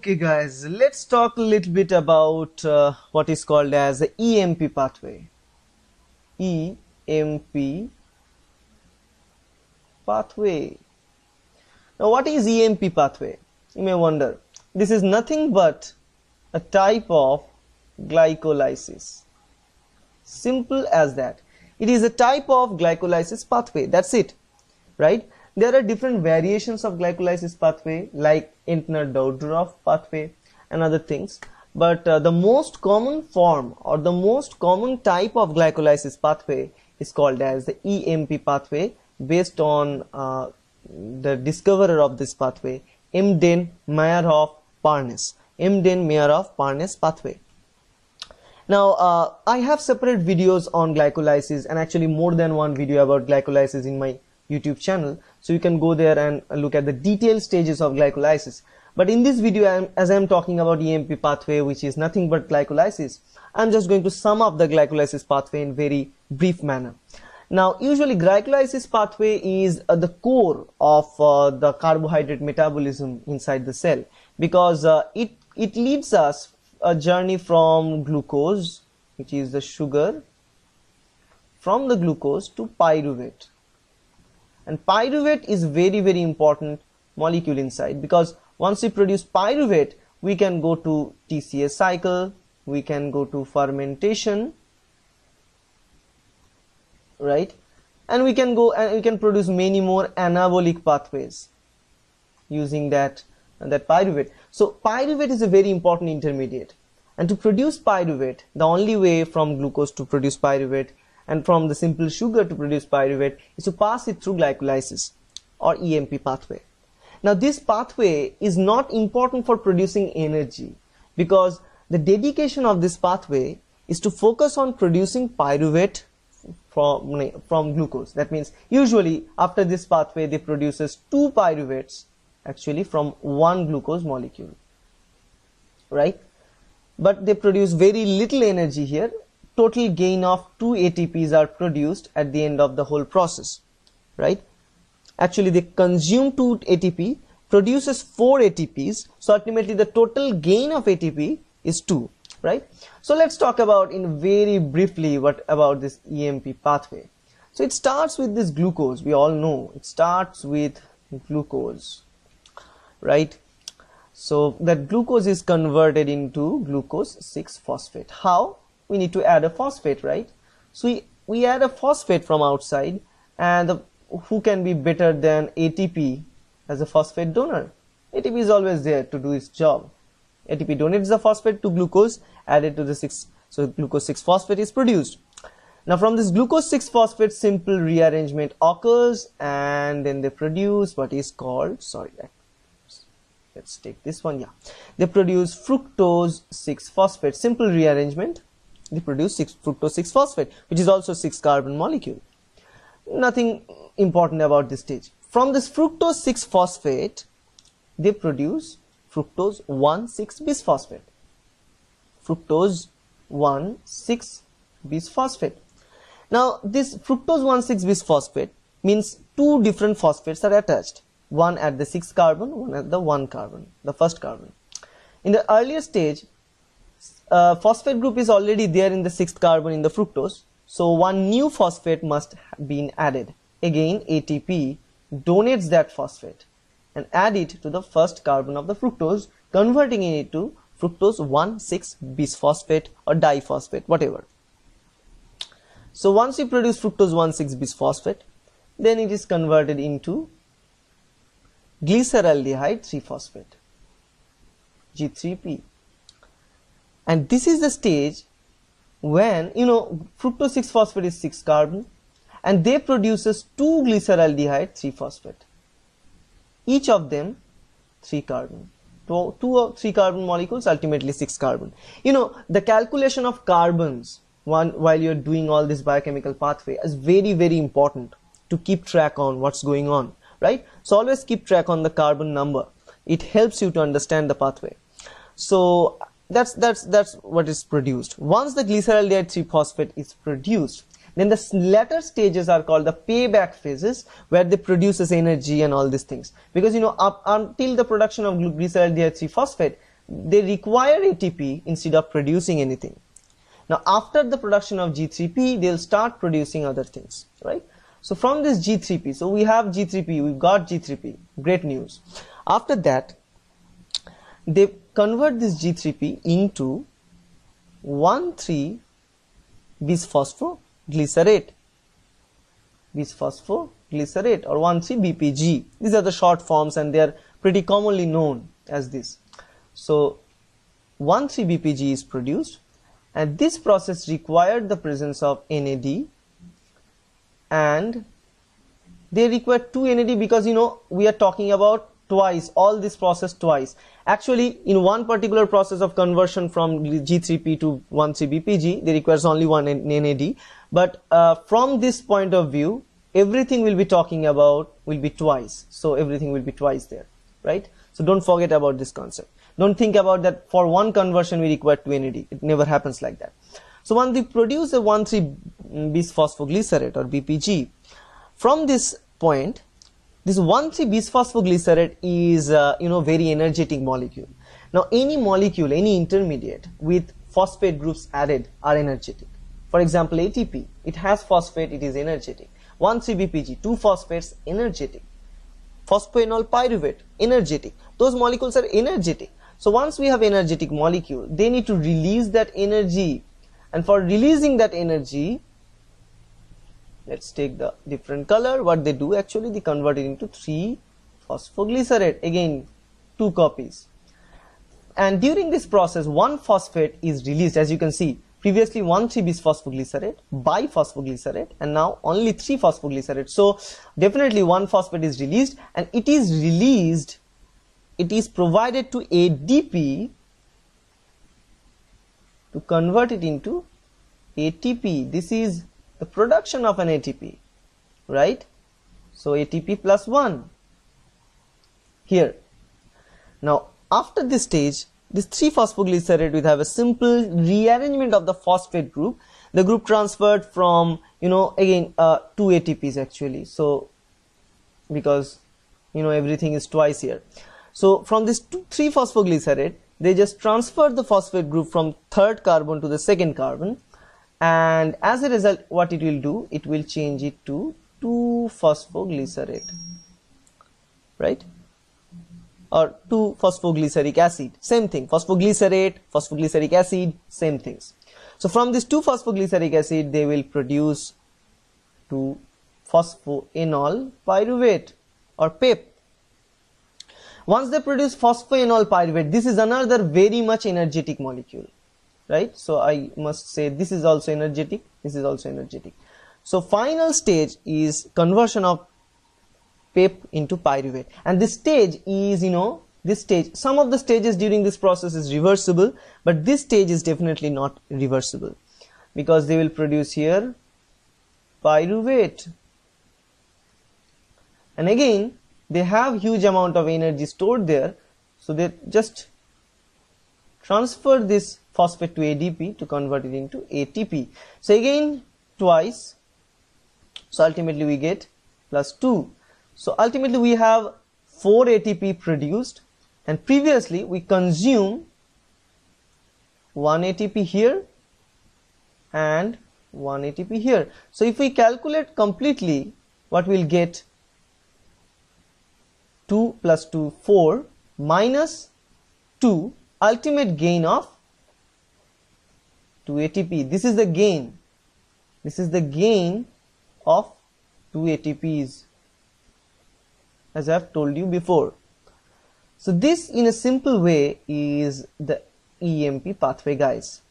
Okay guys, let's talk a little bit about uh, what is called as the EMP pathway. EMP pathway. Now what is EMP pathway? You may wonder. This is nothing but a type of glycolysis. Simple as that. It is a type of glycolysis pathway. That's it. Right? There are different variations of glycolysis pathway like Entner-Doudoroff pathway and other things. But uh, the most common form or the most common type of glycolysis pathway is called as the EMP pathway based on uh, the discoverer of this pathway, Embden Meyerhof Parnas. Embden Meyerhof Parnas pathway. Now, uh, I have separate videos on glycolysis and actually more than one video about glycolysis in my YouTube channel. So you can go there and look at the detailed stages of glycolysis. But in this video, I'm, as I'm talking about EMP pathway, which is nothing but glycolysis, I'm just going to sum up the glycolysis pathway in very brief manner. Now, usually glycolysis pathway is uh, the core of uh, the carbohydrate metabolism inside the cell because uh, it, it leads us a journey from glucose, which is the sugar, from the glucose to pyruvate and pyruvate is very very important molecule inside because once we produce pyruvate we can go to TCA cycle we can go to fermentation right? And we can go and we can produce many more anabolic pathways using that that pyruvate. So pyruvate is a very important intermediate. And to produce pyruvate the only way from glucose to produce pyruvate and from the simple sugar to produce pyruvate is to pass it through glycolysis or EMP pathway. Now this pathway is not important for producing energy because the dedication of this pathway is to focus on producing pyruvate from, from glucose. That means usually after this pathway they produces two pyruvates actually from one glucose molecule. Right? But they produce very little energy here total gain of 2 ATPs are produced at the end of the whole process right? Actually they consume 2 ATP produces 4 ATPs so ultimately the total gain of ATP is 2 right? So let's talk about in very briefly what about this EMP pathway. So it starts with this glucose we all know. It starts with glucose right? So that glucose is converted into glucose 6 phosphate. How we need to add a phosphate, right? So we, we add a phosphate from outside and the, who can be better than ATP as a phosphate donor? ATP is always there to do its job. ATP donates the phosphate to glucose added to the 6, so glucose 6 phosphate is produced. Now from this glucose 6 phosphate simple rearrangement occurs and then they produce what is called, sorry, let's take this one, yeah. They produce fructose 6 phosphate, simple rearrangement they produce 6 fructose 6 phosphate which is also 6 carbon molecule. Nothing important about this stage. From this fructose 6 phosphate they produce fructose 1 6 bisphosphate fructose 1 6 bisphosphate now this fructose 1 6 bisphosphate means two different phosphates are attached. One at the 6 carbon one at the 1 carbon the first carbon. In the earlier stage uh, phosphate group is already there in the sixth carbon in the fructose. So one new phosphate must have been added. Again ATP donates that phosphate and add it to the first carbon of the fructose converting it to fructose 1,6 bisphosphate or diphosphate whatever. So once you produce fructose 1,6 bisphosphate then it is converted into glyceraldehyde 3 phosphate G3P and this is the stage when you know fructose 6 phosphate is 6 carbon and they produces 2 glyceraldehyde 3 phosphate. Each of them 3 carbon. Two, two or 3 carbon molecules ultimately 6 carbon. You know the calculation of carbons one while you're doing all this biochemical pathway is very very important to keep track on what's going on right? So always keep track on the carbon number. It helps you to understand the pathway. So that's that's that's what is produced once the glyceraldehyde 3 phosphate is produced then the latter stages are called the payback phases where they produces energy and all these things because you know up until the production of glyceraldehyde 3 phosphate they require ATP instead of producing anything. Now after the production of G3P, they'll start producing other things, right? So from this G3P, so we have G3P, we've got G3P, great news. After that, they convert this G3P into 1,3 bisphosphoglycerate, bisphosphoglycerate or 1,3-BPG. These are the short forms and they are pretty commonly known as this. So 1,3-BPG is produced and this process required the presence of NAD and they require two NAD because you know we are talking about twice all this process twice. Actually in one particular process of conversion from G3P to 1,3-BPG there requires only one NAD but uh, from this point of view everything we will be talking about will be twice. So everything will be twice there right? So don't forget about this concept. Don't think about that for one conversion we require 2 NAD it never happens like that. So when they produce a 1,3-bisphosphoglycerate or BPG from this point this 1,3-bisphosphoglycerate is uh, you know very energetic molecule. Now any molecule any intermediate with phosphate groups added are energetic. For example ATP it has phosphate it is energetic. 1,3-BPG two phosphates energetic. Phosphoenol pyruvate energetic. Those molecules are energetic. So once we have energetic molecule they need to release that energy. And for releasing that energy let's take the different color. What they do actually they convert it into 3 phosphoglycerate again two copies. And during this process one phosphate is released. As you can see previously 1 3 bisphosphoglycerate biphosphoglycerate and now only 3 phosphoglycerate so definitely one phosphate is released and it is released it is provided to ADP to convert it into ATP this is the production of an ATP right? So ATP plus 1 here. Now after this stage this 3 phosphoglycerate will have a simple rearrangement of the phosphate group. The group transferred from you know again uh, two ATPs actually. So because you know everything is twice here. So from this 3 phosphoglycerate they just transfer the phosphate group from third carbon to the second carbon and as a result what it will do it will change it to 2 phosphoglycerate right? Or 2 phosphoglyceric acid. Same thing. Phosphoglycerate phosphoglyceric acid same things. So from this 2 phosphoglyceric acid they will produce 2 phosphoenol pyruvate or PEP. Once they produce phosphoenol pyruvate this is another very much energetic molecule right? So I must say this is also energetic this is also energetic. So final stage is conversion of PEP into pyruvate. And this stage is you know this stage some of the stages during this process is reversible but this stage is definitely not reversible. Because they will produce here pyruvate. And again they have huge amount of energy stored there. So they just transfer this phosphate to ADP to convert it into ATP. So again twice. So ultimately we get plus 2. So ultimately we have 4 ATP produced and previously we consume 1 ATP here and 1 ATP here. So if we calculate completely what we'll get 2 plus 2 4 minus 2 ultimate gain of 2 ATP. This is the gain. This is the gain of 2 ATPs as I have told you before. So this in a simple way is the EMP pathway guys.